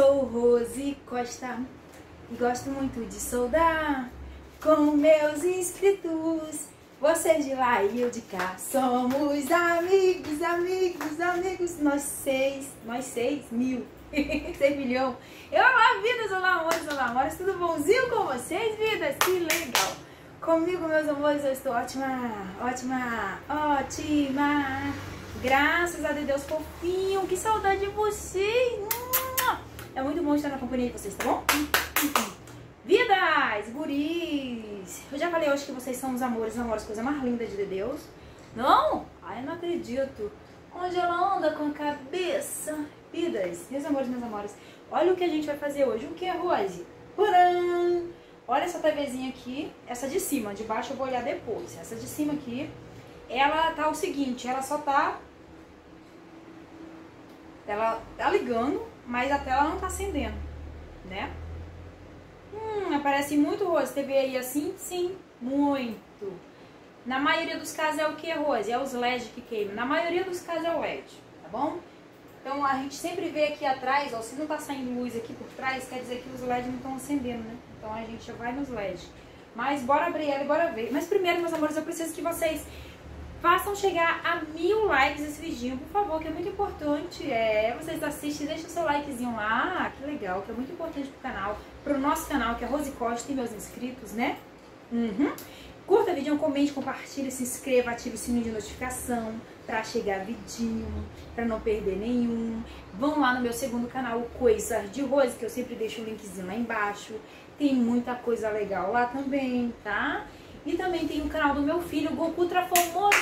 Sou Rose Costa e gosto muito de soldar com meus inscritos. Vocês de lá e eu de cá somos amigos, amigos, amigos. Nós seis, nós seis mil, seis milhão. Eu olá, vidas, olá, amores, olá, amores. Tudo bonzinho com vocês, vidas? Que legal. Comigo, meus amores, eu estou ótima, ótima, ótima. Graças a Deus, fofinho. Que saudade de vocês. É muito bom estar na companhia de vocês, tá bom? Vidas, guris. Eu já falei hoje que vocês são os amores, amores, coisa mais linda de Deus. Não? Ai, eu não acredito. Onde ela anda com a cabeça? Vidas, meus amores, meus amores. Olha o que a gente vai fazer hoje. O que é, Rose? Puram! Olha essa TVzinha aqui, essa de cima, de baixo eu vou olhar depois. Essa de cima aqui, ela tá o seguinte, ela só tá... Ela tá ligando, mas a tela não tá acendendo, né? Hum, aparece muito, Rose, TV aí assim? Sim, muito. Na maioria dos casos é o que, Rose? É os LED que queimam. Na maioria dos casos é o LED, tá bom? Então a gente sempre vê aqui atrás, ó, se não tá saindo luz aqui por trás, quer dizer que os LEDs não estão acendendo, né? Então a gente vai nos LEDs. Mas bora abrir ela e bora ver. Mas primeiro, meus amores, eu preciso que vocês façam chegar a mil likes esse vídeo, por favor, que é muito importante. É, vocês assistem, deixa o seu likezinho lá, ah, que legal, que é muito importante pro canal, pro nosso canal, que é Rose Costa e meus inscritos, né? Uhum. Curta o vídeo, comente, compartilhe, se inscreva, ative o sininho de notificação para chegar vidinho, para não perder nenhum. Vão lá no meu segundo canal, Coisas de Rose, que eu sempre deixo o linkzinho lá embaixo. Tem muita coisa legal lá também, tá? E também tem o canal do meu filho, Goku Traformoso!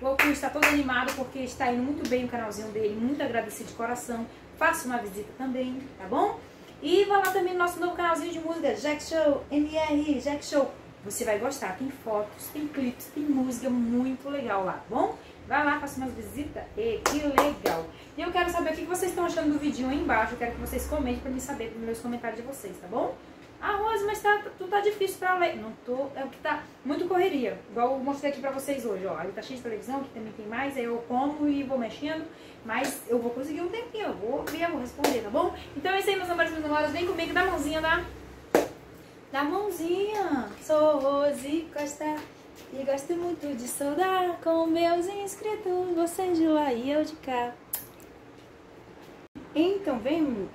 Goku está todo animado porque está indo muito bem o canalzinho dele, muito agradecido de coração. Faça uma visita também, tá bom? E vá lá também no nosso novo canalzinho de música, Jack Show, MR, Jack Show. Você vai gostar, tem fotos, tem clipes, tem música muito legal lá, tá bom? Vai lá, faça umas visitas. E que legal! E eu quero saber o que vocês estão achando do vídeo aí embaixo. Eu quero que vocês comentem pra me saber nos meus comentários de vocês, tá bom? Ah, Rose, mas tá, tu tá difícil pra ler. Não tô, é o que tá muito correria. Igual eu mostrei aqui pra vocês hoje, ó. Ali tá cheio de televisão, aqui também tem mais. Aí eu como e vou mexendo. Mas eu vou conseguir um tempinho, eu vou ver, eu vou responder, tá bom? Então é isso aí, meus amores meus amores. Vem comigo, dá mãozinha, dá da mãozinha. Sou Rose Costa e gosto muito de soldar com meus inscritos, vocês de lá e eu de cá. Então vem,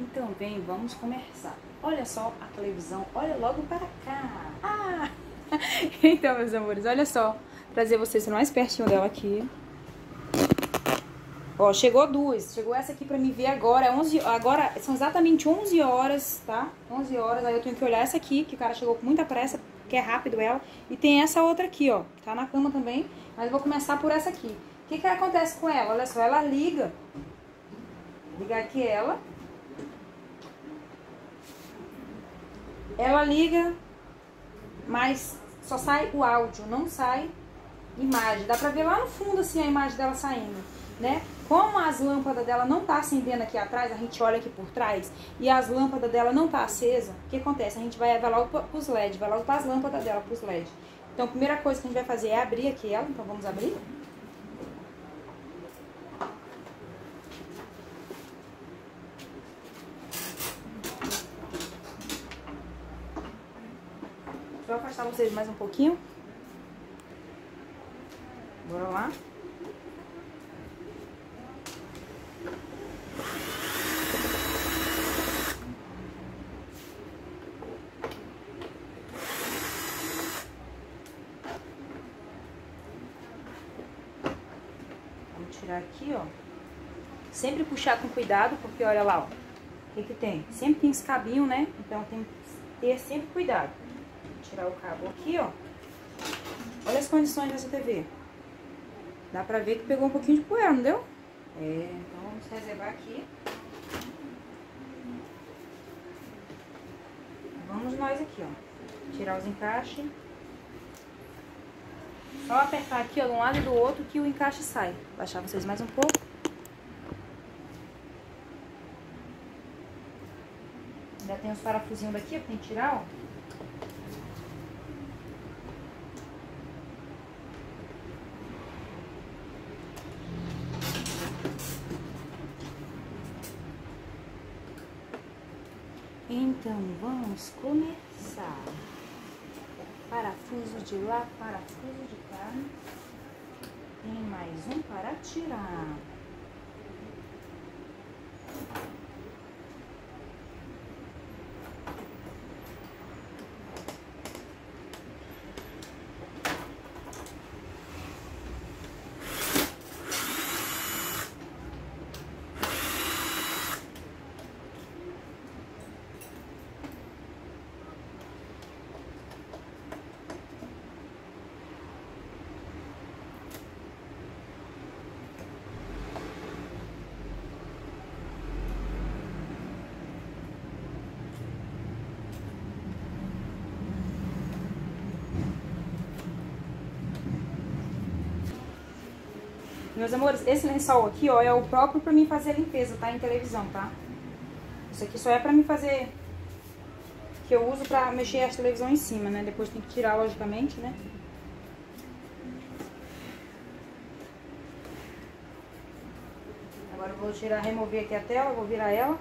então vem, vamos começar. Olha só a televisão, olha logo para cá. Ah! Então, meus amores, olha só, trazer vocês mais pertinho dela aqui. Ó, chegou duas. Chegou essa aqui pra me ver agora. 11, agora são exatamente 11 horas, tá? 11 horas. Aí eu tenho que olhar essa aqui, que o cara chegou com muita pressa, que é rápido ela. E tem essa outra aqui, ó. Tá na cama também. Mas vou começar por essa aqui. O que que acontece com ela? Olha só, ela liga. Ligar aqui ela. Ela liga, mas só sai o áudio, não sai imagem. Dá pra ver lá no fundo, assim, a imagem dela saindo, né? Como as lâmpadas dela não tá acendendo aqui atrás, a gente olha aqui por trás, e as lâmpadas dela não tá acesa, o que acontece? A gente vai, vai logo pros LED, vai logo pras lâmpadas dela, pros LED. Então, a primeira coisa que a gente vai fazer é abrir aqui ela, então vamos abrir. Vou afastar vocês mais um pouquinho. Bora lá. tirar aqui, ó. Sempre puxar com cuidado, porque olha lá, ó. O que que tem? Sempre tem esse cabinho, né? Então tem que ter sempre cuidado. Tirar o cabo aqui, ó. Olha as condições dessa TV. Dá pra ver que pegou um pouquinho de poeira, não deu? É, então vamos reservar aqui. Vamos nós aqui, ó. Tirar os encaixes. Só apertar aqui, ó, de um lado e do outro que o encaixe sai. Baixar vocês mais um pouco. Ainda tem os parafusinhos daqui, ó, que tem que tirar, ó. Então, vamos começar. Parafuso de lá, parafuso de cá. Tem mais um para tirar. Meus amores, esse lençol aqui, ó, é o próprio pra mim fazer limpeza, tá? Em televisão, tá? Isso aqui só é pra mim fazer... Que eu uso pra mexer a televisão em cima, né? Depois tem que tirar, logicamente, né? Agora eu vou tirar, remover aqui a tela, vou virar ela.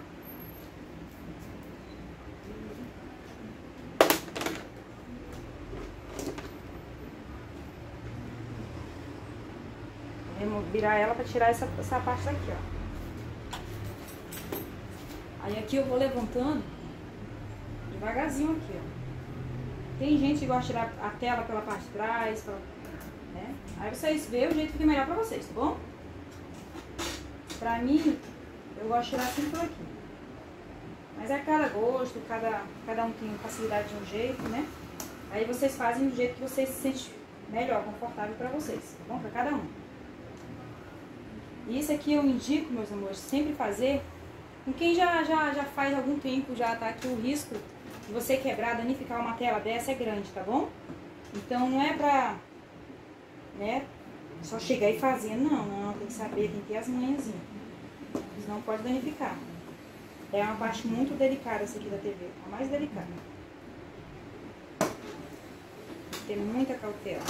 Virar ela para tirar essa, essa parte daqui, ó. Aí aqui eu vou levantando devagarzinho aqui, ó. Tem gente que gosta de tirar a tela pela parte de trás, né? Aí vocês veem o jeito que fica melhor pra vocês, tá bom? Pra mim, eu gosto de tirar assim por aqui. Mas é cada gosto, cada, cada um tem facilidade de um jeito, né? Aí vocês fazem do jeito que vocês se sentem melhor, confortável pra vocês, tá bom? Pra cada um. E isso aqui eu indico, meus amores, sempre fazer com quem já, já, já faz algum tempo, já tá aqui o risco de você quebrar, danificar uma tela dessa é grande, tá bom? Então não é pra, né, só chegar e fazer, não, não, tem que saber, tem que ter as manhãs, senão pode danificar. É uma parte muito delicada essa aqui da TV, a mais delicada. Tem que muita cautela.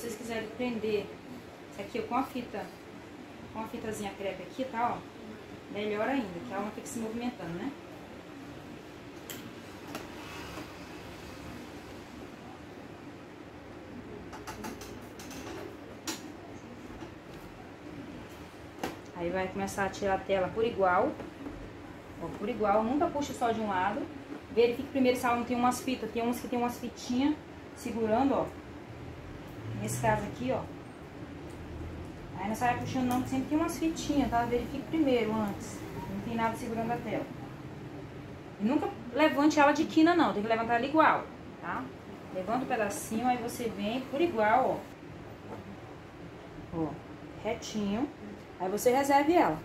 vocês quiserem prender isso aqui com a fita, com a fitazinha crepe aqui, tá, ó, melhor ainda, que ela não fica se movimentando, né? Aí vai começar a tirar a tela por igual, ó, por igual, nunca puxe só de um lado. Verifique primeiro se ela não tem umas fitas, tem uns que tem umas fitinhas segurando, ó. Nesse caso aqui, ó. Aí não sai puxando não, sempre tem umas fitinhas, tá? Verifique primeiro, antes. Não tem nada segurando a tela. E nunca levante ela de quina, não. Tem que levantar ela igual, tá? Levanta o um pedacinho, aí você vem por igual, ó. Ó, retinho. Aí você reserve ela.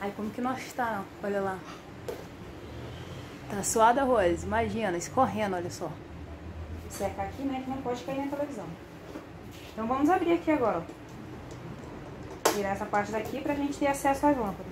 Ai, como que nós tá? Olha lá. Tá suada, Rose? Imagina, escorrendo, olha só. Secar aqui, né? Que não pode cair na televisão. Então vamos abrir aqui agora, ó. Tirar essa parte daqui pra gente ter acesso às lâmpadas.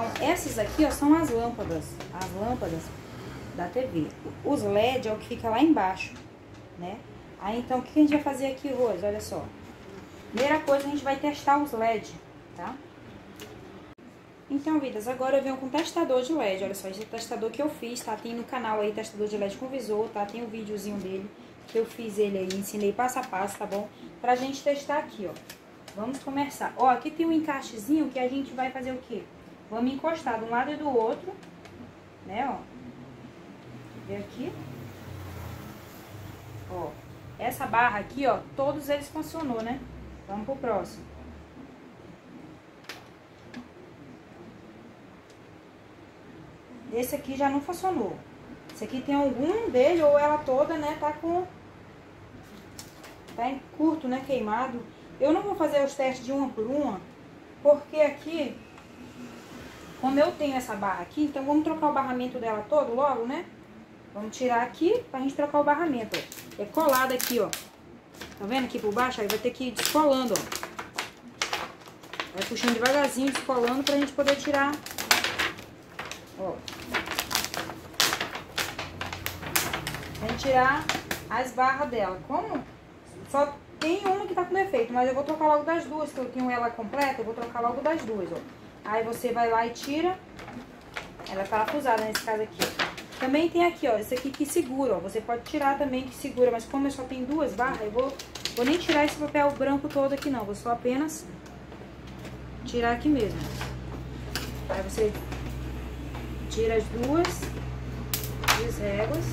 Então, essas aqui, ó, são as lâmpadas. As lâmpadas da TV. Os LED é o que fica lá embaixo, né? Aí, então, o que a gente vai fazer aqui, Rose? Olha só. Primeira coisa, a gente vai testar os LED, tá? Então, vidas, agora eu venho com testador de LED. Olha só, esse é o testador que eu fiz, tá? Tem no canal aí, testador de LED com visor, tá? Tem o um videozinho dele, que eu fiz ele aí, ensinei passo a passo, tá bom? Pra gente testar aqui, ó. Vamos começar. Ó, aqui tem um encaixezinho que a gente vai fazer o quê? Vamos encostar de um lado e do outro, né, ó. Vê aqui. Ó, essa barra aqui, ó, todos eles funcionou, né? Vamos pro próximo. Esse aqui já não funcionou. Esse aqui tem algum dele ou ela toda, né, tá com... Tá em curto, né, queimado. Eu não vou fazer os testes de uma por uma, porque aqui, como eu tenho essa barra aqui, então vamos trocar o barramento dela todo logo, né? Vamos tirar aqui pra gente trocar o barramento. É colado aqui, ó. Tá vendo aqui por baixo? Aí vai ter que ir descolando, ó. Vai puxando devagarzinho, descolando pra gente poder tirar, ó. Pra gente tirar as barras dela. Como? Só tem uma que tá com defeito, mas eu vou trocar logo das duas, que eu tenho ela completa, eu vou trocar logo das duas, ó. Aí você vai lá e tira. Ela é parafusada nesse caso aqui. Também tem aqui, ó, esse aqui que segura, ó. Você pode tirar também que segura, mas como eu só tenho duas barras, eu vou, vou nem tirar esse papel branco todo aqui não. Vou só apenas tirar aqui mesmo. Aí você tira as duas, as réguas.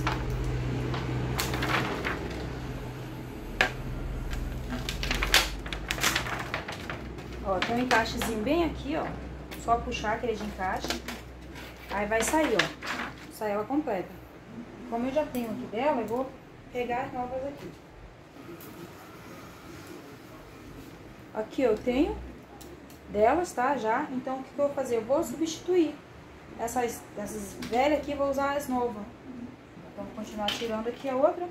Ó, tem um encaixezinho bem aqui, ó. Só puxar aquele de encaixe. Aí vai sair, ó sai ela completa. Como eu já tenho aqui dela, eu vou pegar as novas aqui. Aqui eu tenho delas, tá? Já. Então, o que, que eu vou fazer? Eu vou substituir essas, essas velhas aqui, vou usar as novas. Então, vou continuar tirando aqui a outra.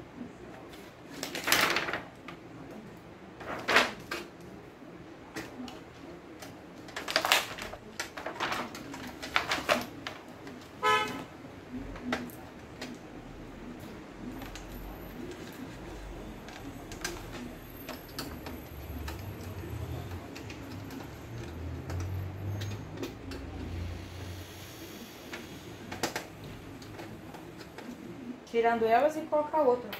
Tirando elas e colocar outra.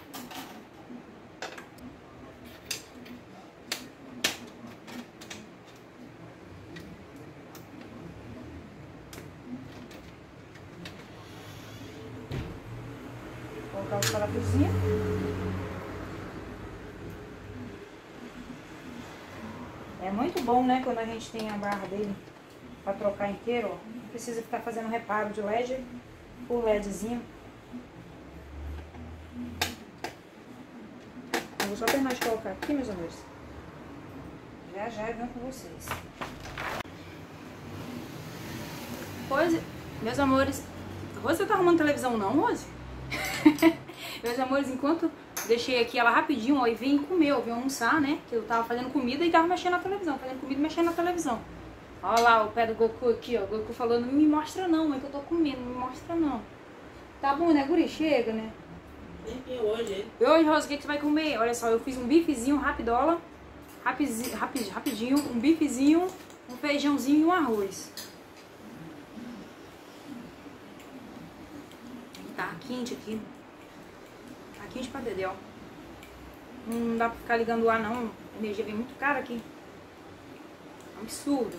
Colocar o parafusinho. É muito bom, né, quando a gente tem a barra dele pra trocar inteiro, ó. Não precisa ficar fazendo reparo de LED por LEDzinho. Vou só terminar de colocar aqui, meus amores. Já já eu venho com vocês. Rose, meus amores. Rose, você tá arrumando televisão não, Rose? meus amores, enquanto deixei aqui ela rapidinho, ó, e vim comer, eu vim almoçar, né? Que eu tava fazendo comida e tava mexendo na televisão, fazendo comida e mexendo na televisão. Olha lá o pé do Goku aqui, ó. O Goku falando, não me mostra não, é que eu tô comendo, não me mostra não. Tá bom, né, guri? Chega, né? E hoje? E hoje, o que, você vai comer? Olha só, eu fiz um bifezinho rapidola, rapidinho, rapidinho, um bifezinho, um feijãozinho e um arroz. Tá quente aqui. Tá quente pra dedéu. Não dá pra ficar ligando o ar não. A energia vem muito cara aqui. É um absurdo.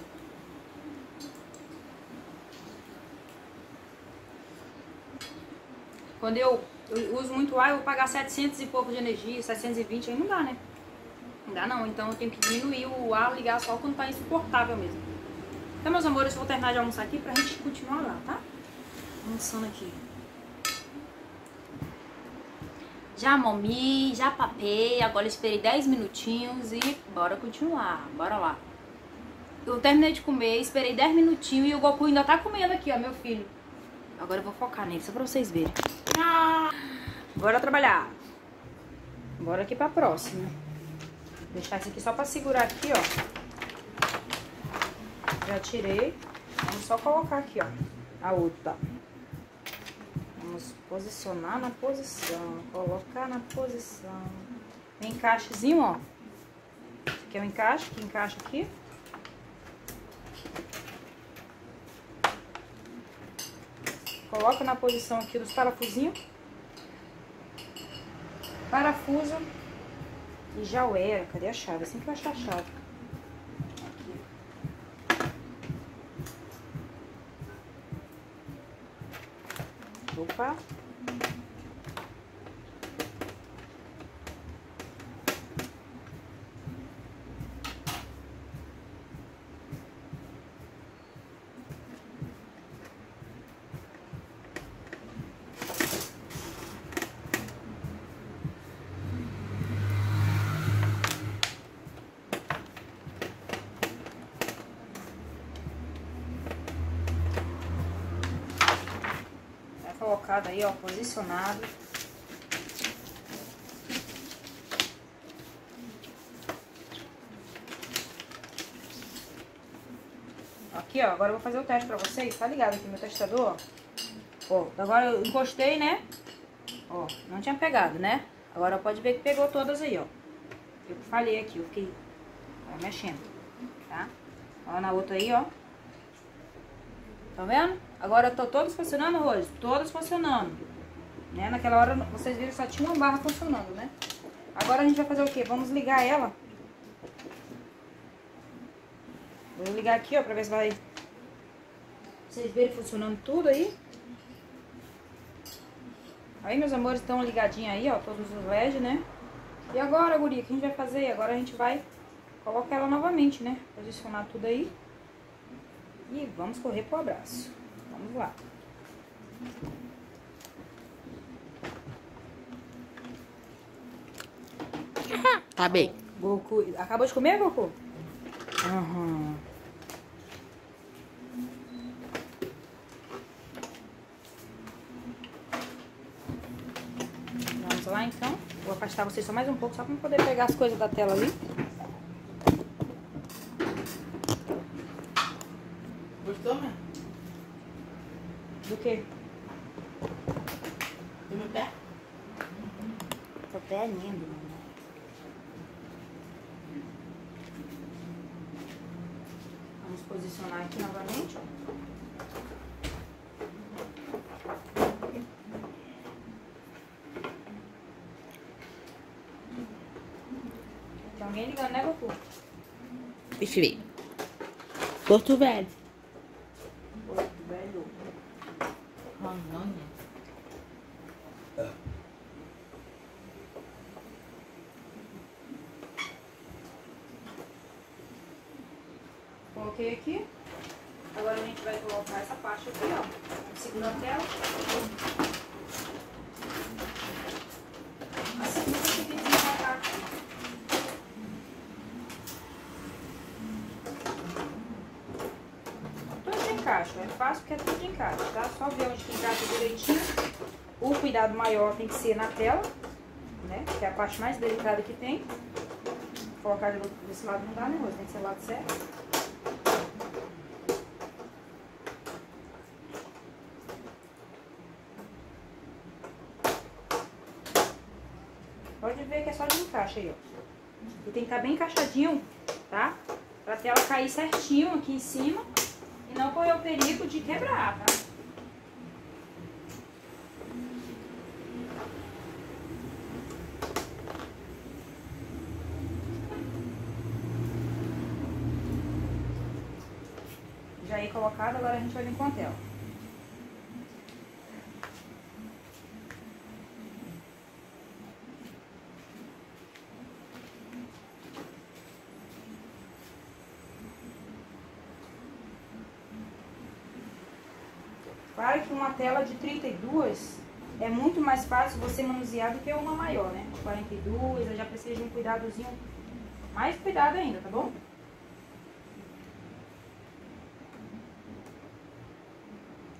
Quando eu eu uso muito ar, eu vou pagar 700 e pouco de energia, 720, aí não dá, né? Não dá não, então eu tenho que diminuir o ar, ligar só quando tá insuportável mesmo. Então, meus amores, eu vou terminar de almoçar aqui pra gente continuar lá, tá? Almoçando aqui. Já momi, já papei, agora esperei 10 minutinhos e bora continuar, bora lá. Eu terminei de comer, esperei 10 minutinhos e o Goku ainda tá comendo aqui, ó, meu filho. Agora eu vou focar nele, só pra vocês verem. Bora trabalhar. Bora aqui pra próxima. Vou deixar isso aqui só pra segurar aqui, ó. Já tirei. Vamos só colocar aqui, ó, a outra. Vamos posicionar na posição, colocar na posição. Encaixezinho, ó. Esse aqui é o encaixe, que encaixa aqui. Coloca na posição aqui dos parafusinhos. Parafuso. E já era. Cadê a chave? Eu achar a chave. Aqui. Opa. Colocado aí, ó, posicionado. Aqui, ó, agora eu vou fazer o teste pra vocês. Tá ligado aqui meu testador, ó. Ó, agora eu encostei, né? Ó, não tinha pegado, né? Agora pode ver que pegou todas aí, ó. Eu falhei aqui, eu fiquei ó, mexendo, tá? Ó, na outra aí, ó. Tá vendo? Agora tô todas funcionando hoje, todas funcionando. Né? Naquela hora vocês viram que só tinha uma barra funcionando, né? Agora a gente vai fazer o quê? Vamos ligar ela. Vou ligar aqui, ó, pra ver se vai... Vocês verem funcionando tudo aí. Aí, meus amores, estão ligadinhos aí, ó, todos os LEDs, né? E agora, guria, o que a gente vai fazer? Agora a gente vai colocar ela novamente, né? Posicionar tudo aí. E vamos correr pro abraço. Vamos lá. Tá bem. Goku, acabou de comer, Goku? Uhum. Vamos lá, então. Vou afastar vocês só mais um pouco, só pra poder pegar as coisas da tela ali. Gostou, mãe? Do que? Do meu pé? Seu pé é lindo, mano. Vamos posicionar aqui novamente, ó. Tem alguém ligando, né, Goku? Ver. Porto Velho. Porto Velho. Coloquei aqui. Agora a gente vai colocar essa parte aqui, ó. Segunda tela. Assim eu consegui desencaixar aqui. Tudo de encaixe, é tudo de encaixe, tá? Só ver onde que encaixa direitinho. O cuidado maior tem que ser na tela, né? Que é a parte mais delicada que tem. Colocar de- desse lado não dá, né? Tem que ser lado certo. Pode ver que é só de encaixe aí, ó. E tem que estar bem encaixadinho, tá? Pra tela cair certinho aqui em cima e não correr o perigo de quebrar, tá? Já aí colocado, agora a gente vai vir com a tela. Claro que uma tela de 32 é muito mais fácil você manusear do que uma maior, né? 42, eu já precisa de um cuidadozinho, mais cuidado ainda, tá bom?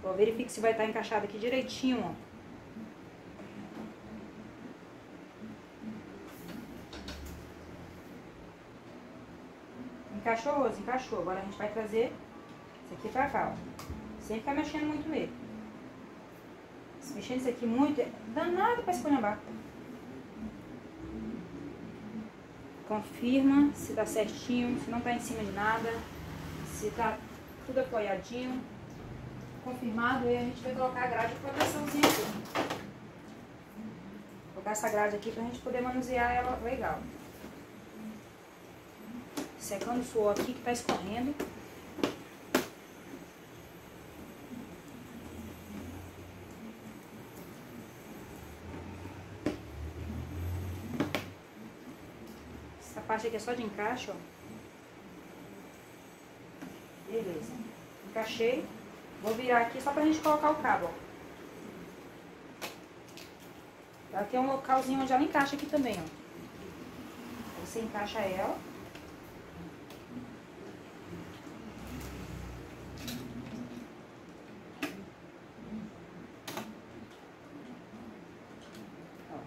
Ó, verifique se vai estar encaixado aqui direitinho, ó. Encaixou, Rose? Encaixou. Agora a gente vai trazer... Esse Aqui pra cá, ó. Sem ficar mexendo muito nele. Mexer nisso aqui muito, é danado pra escolhambar. Confirma se tá certinho, se não tá em cima de nada, se tá tudo apoiadinho. Confirmado, aí a gente vai colocar a grade de proteçãozinha aqui. Colocar essa grade aqui pra gente poder manusear ela legal. Secando o suor aqui que tá escorrendo. Essa parte aqui é só de encaixe, ó. Beleza. Encaixei. Vou virar aqui só pra gente colocar o cabo, ó. Ela tem um localzinho onde ela encaixa aqui também, ó. Você encaixa ela.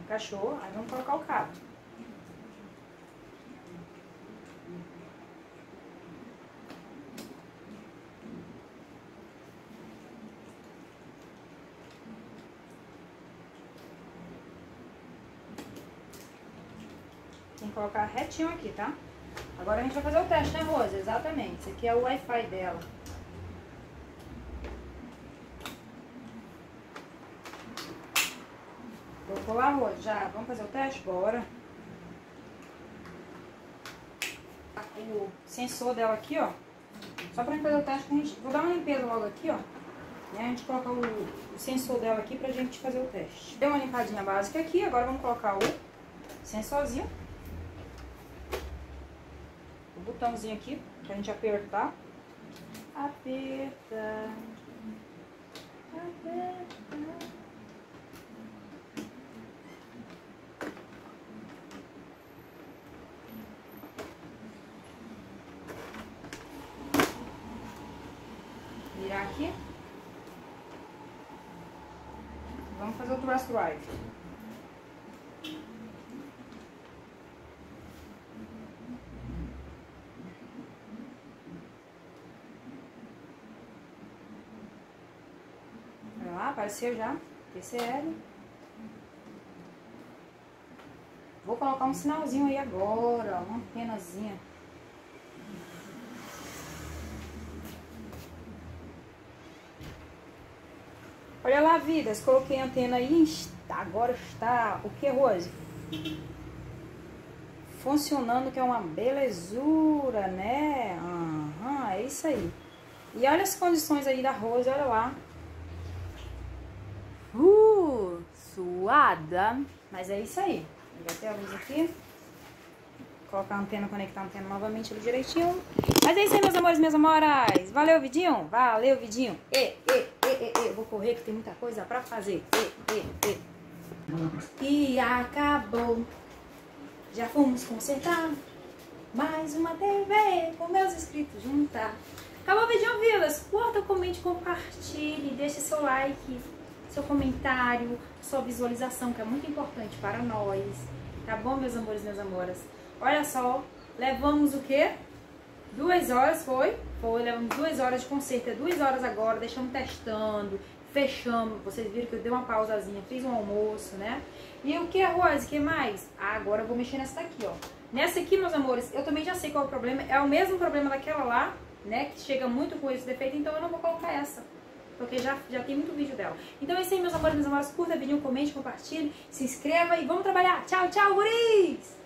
Encaixou, aí vamos colocar o cabo. Colocar retinho aqui, tá? Agora a gente vai fazer o teste, né, Rosa? Exatamente. Esse aqui é o Wi-Fi dela. Vou colar, Rosa. Já. Vamos fazer o teste? Bora. O sensor dela aqui, ó. Só pra gente fazer o teste, a gente... vou dar uma limpeza logo aqui, ó. Né? A gente coloca o, o sensor dela aqui pra gente fazer o teste. Deu uma limpadinha básica aqui, agora vamos colocar o sensorzinho o botãozinho aqui pra gente apertar. Aperta. Aperta. Virar aqui. Vamos fazer o thrust drive. Olha lá, apareceu já. Vou colocar um sinalzinho aí agora, uma antenazinha. Olha lá, vidas, coloquei a antena aí, agora está, o que, Rose? Funcionando, que é uma belezura, né? Aham, é isso aí. E olha as condições aí da Rose, olha lá. Suada. Mas é isso aí. Já tem a luz aqui. Colocar a antena, conectar a antena novamente ali direitinho. Mas é isso aí, meus amores, minhas amoras. Valeu, vidinho? Valeu, vidinho. E, e, e, e, e. Vou correr que tem muita coisa pra fazer. E, e, e. E acabou. Já fomos consertar. Mais uma TV com meus inscritos juntar. Acabou o vídeo, vilas. Curta, comente, compartilhe. Deixe seu like seu comentário, sua visualização, que é muito importante para nós. Tá bom, meus amores, minhas amoras? Olha só, levamos o quê? Duas horas, foi? Foi, levamos duas horas de conserto, é duas horas agora, deixamos testando, fechamos. Vocês viram que eu dei uma pausazinha, fiz um almoço, né? E o que, Rose? O que mais? Ah, agora eu vou mexer nessa daqui, ó. Nessa aqui, meus amores, eu também já sei qual é o problema. É o mesmo problema daquela lá, né? Que chega muito com esse defeito, então eu não vou colocar essa porque já, já tem muito vídeo dela. Então é isso aí, meus amores, meus amores. Curta, vídeo, comente, compartilhe, se inscreva e vamos trabalhar. Tchau, tchau, guris!